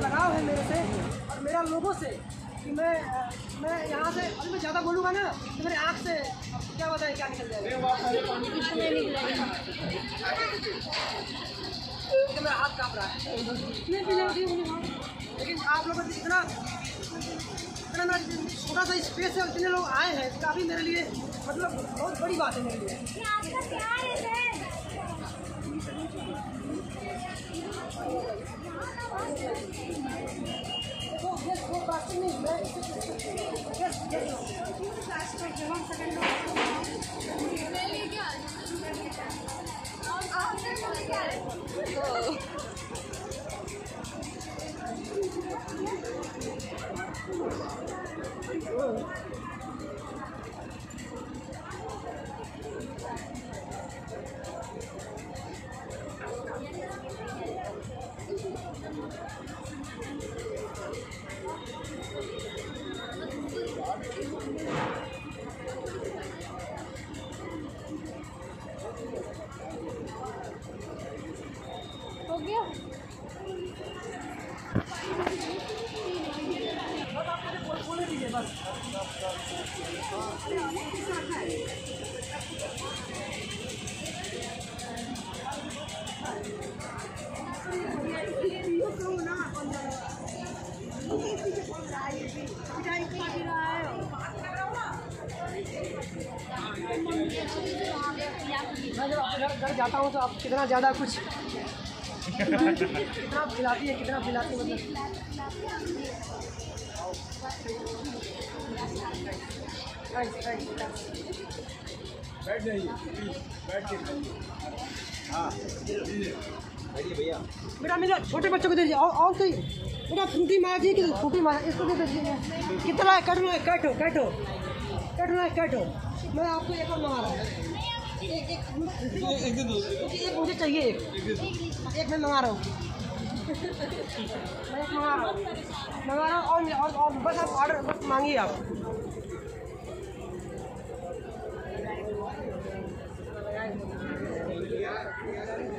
लगाव है मेरे से और मेरा लोगों से कि मैं मैं यहाँ से अभी मैं ज़्यादा बोलूँगा ना तो मेरे आँख से क्या बताए क्या निकल जाएगा मेरा हाथ काँप रहा है। लेकिन आप लोगों को इतना इतना ना छोटा सा स्पेस है इतने लोग आए हैं काफ़ी मेरे लिए मतलब बहुत बड़ी बात है मेरे लिए। बात नहीं मैं यस यस घर जाता हूँ तो आप कितना ज़्यादा कुछ कितना खिलाती है, कितना खिलाती है मतलब। बैठ जाइए बैठ के हाँ भैया बेटा मेरा छोटे बच्चों को दे दीजिए। और और कोई बेटा फ्रूटी मार जी कि फ्रूटी मार इसको दे दीजिए। कितना है? कटना है कटो कटो। कटना है कटो। मैं आपको एक और मंगा रहा हूँ। एक मुझे चाहिए एक। एक मैं मंगा रहा हूँ। मैं मंगा रहा हूँ। मंगा रहा हूँ और, और बस आप ऑर्डर बस मांगिए आप। Yeah.